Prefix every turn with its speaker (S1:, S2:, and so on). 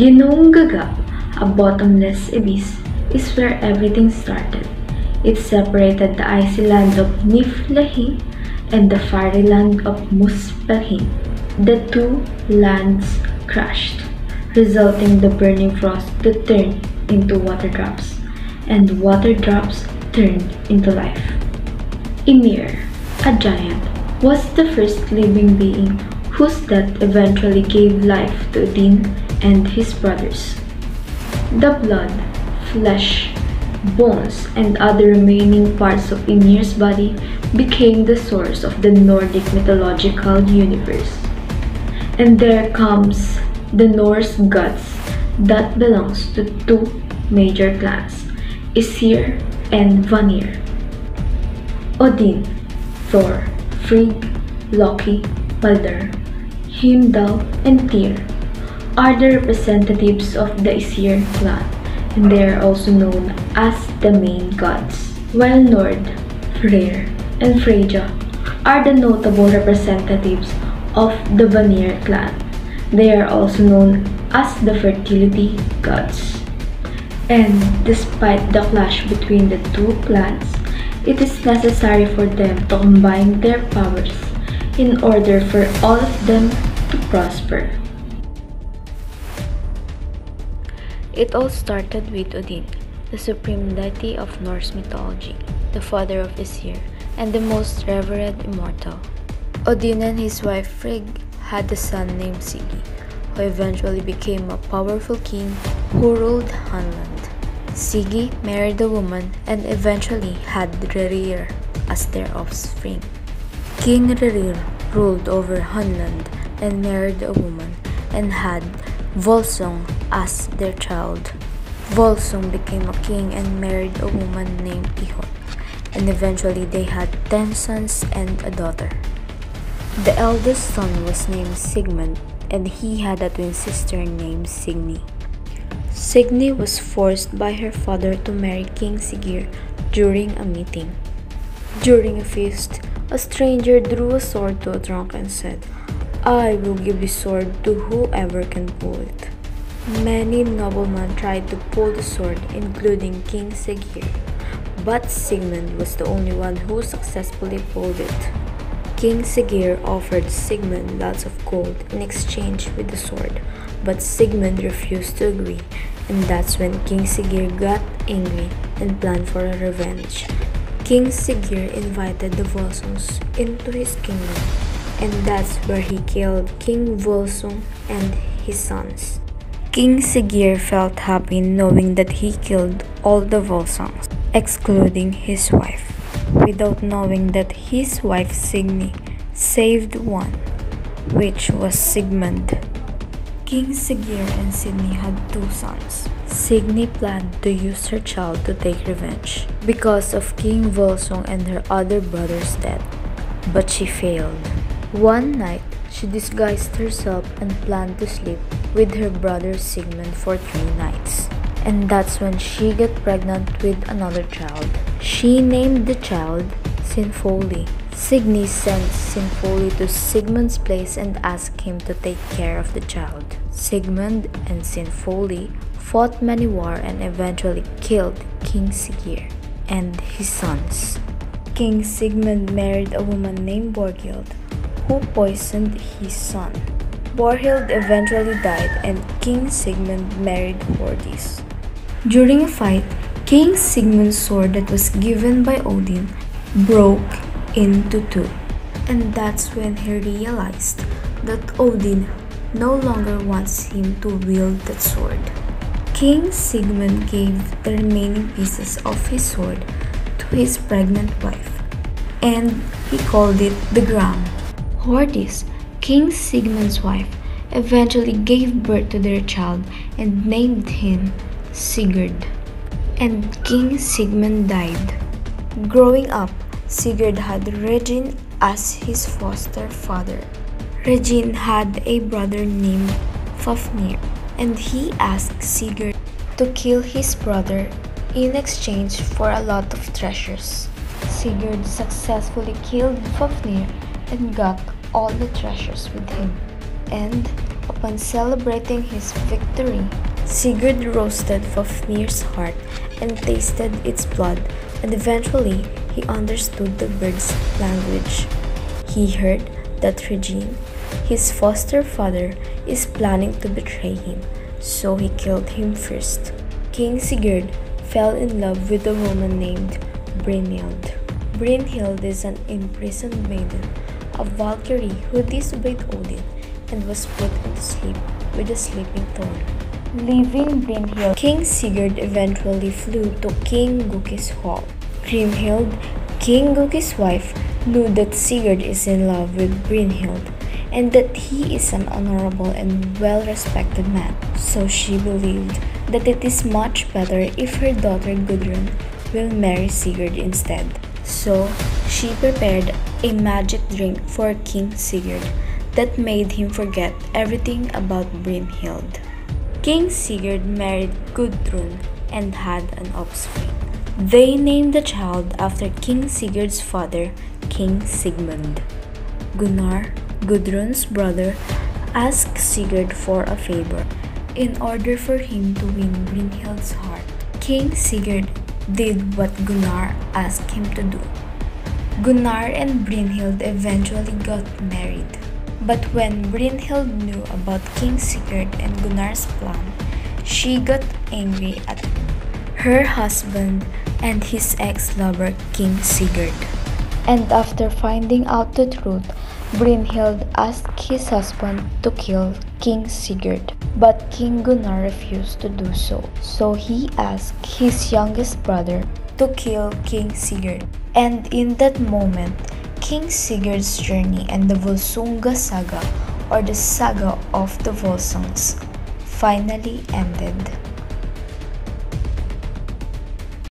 S1: Ginnungagap, a bottomless abyss, is where everything started. It separated the icy land of Niflheim and the fiery land of Muspelheim. The two lands crashed, resulting the burning frost to turn into water drops, and water drops turned into life. Ymir, a giant, was the first living being whose death eventually gave life to Odin and his brothers. The blood, flesh, bones, and other remaining parts of Ymir's body became the source of the Nordic mythological universe. And there comes the Norse gods that belongs to two major clans, Aesir and Vanir. Odin, Thor, Frigg, Loki, Balder, Heimdall, and Tyr are the representatives of the Aesir clan, and they are also known as the main gods. While Njord, Freyr, and Freyja are the notable representatives of the Vanir clan. They are also known as the fertility gods. And despite the clash between the two clans, it is necessary for them to combine their powers in order for all of them to prosper. It all started with Odin, the supreme deity of Norse mythology, the father of Aesir, and the most revered immortal. Odin and his wife Frigg had a son named Sigi, who eventually became a powerful king who ruled Hunland. Sigi married a woman and eventually had Rerir as their offspring. King Rerir ruled over Hunland and married a woman and had Volsung as their child. Volsung became a king and married a woman named Ihor, and eventually they had 10 sons and a daughter. The eldest son was named Sigmund, and he had a twin sister named Signy. Signy was forced by her father to marry King Siggeir during a meeting. During a feast, a stranger drew a sword to a trunk and said, I will give this sword to whoever can pull it. Many noblemen tried to pull the sword, including King Siggeir, but Sigmund was the only one who successfully pulled it. King Siggeir offered Sigmund lots of gold in exchange with the sword, but Sigmund refused to agree, and that's when King Siggeir got angry and planned for a revenge. King Siggeir invited the Volsungs into his kingdom, and that's where he killed King Volsung and his sons. King Siggeir felt happy knowing that he killed all the Volsungs, excluding his wife, without knowing that his wife Signy saved one, which was Sigmund. King Siggeir and Signy had two sons. Signy planned to use her child to take revenge because of King Volsung and her other brother's death, but she failed. One night, she disguised herself and planned to sleep with her brother Sigmund for three nights. And that's when she got pregnant with another child. She named the child Sinfjotli. Signy sent Sinfjotli to Sigmund's place and asked him to take care of the child. Sigmund and Sinfjotli fought many war and eventually killed King Siggeir and his sons. King Sigmund married a woman named Borghild who poisoned his son. Borghild eventually died and King Sigmund married Hordis. During a fight, King Sigmund's sword that was given by Odin broke into two. And that's when he realized that Odin no longer wants him to wield that sword. King Sigmund gave the remaining pieces of his sword to his pregnant wife, and he called it the Gram. Hordis, King Sigmund's wife, eventually gave birth to their child and named him Sigurd. And King Sigmund died. Growing up, Sigurd had Regin as his foster father. Regin had a brother named Fafnir, and he asked Sigurd to kill his brother in exchange for a lot of treasures. Sigurd successfully killed Fafnir and got all the treasures with him. And Upon celebrating his victory, Sigurd roasted Fafnir's heart and tasted its blood, and eventually he understood the bird's language. He heard that Regin, his foster father, is planning to betray him, so he killed him first. King Sigurd fell in love with a woman named Brynhild. Brynhild is an imprisoned maiden, a Valkyrie who disobeyed Odin and was put to sleep with a sleeping thorn. Leaving Brynhild, King Sigurd eventually flew to King Guki's hall. Grimhild, King Guki's wife, knew that Sigurd is in love with Brynhild and that he is an honorable and well-respected man. So she believed that it is much better if her daughter Gudrun will marry Sigurd instead. So she prepared a magic drink for King Sigurd that made him forget everything about Brynhild. King Sigurd married Gudrun and had an offspring. They named the child after King Sigurd's father, King Sigmund. Gunnar, Gudrun's brother, asked Sigurd for a favor in order for him to win Brynhild's heart. King Sigurd did what Gunnar asked him to do. Gunnar and Brynhild eventually got married. But when Brynhild knew about King Sigurd and Gunnar's plan, she got angry at her husband and his ex-lover King Sigurd. And after finding out the truth, Brynhild asked his husband to kill King Sigurd. But King Gunnar refused to do so, so he asked his youngest brother to kill King Sigurd. And in that moment, King Sigurd's journey and the Volsunga saga, or the saga of the Volsungs, finally ended.